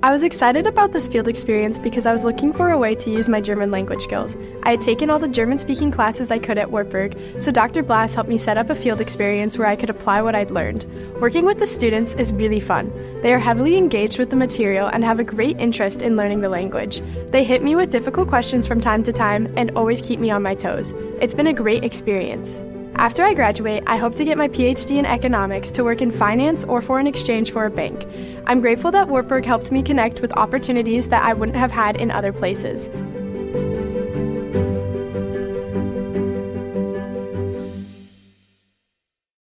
I was excited about this field experience because I was looking for a way to use my German language skills. I had taken all the German speaking classes I could at Wartburg, so Dr. Blass helped me set up a field experience where I could apply what I'd learned. Working with the students is really fun. They are heavily engaged with the material and have a great interest in learning the language. They hit me with difficult questions from time to time and always keep me on my toes. It's been a great experience. After I graduate, I hope to get my PhD in economics to work in finance or foreign exchange for a bank. I'm grateful that Wartburg helped me connect with opportunities that I wouldn't have had in other places.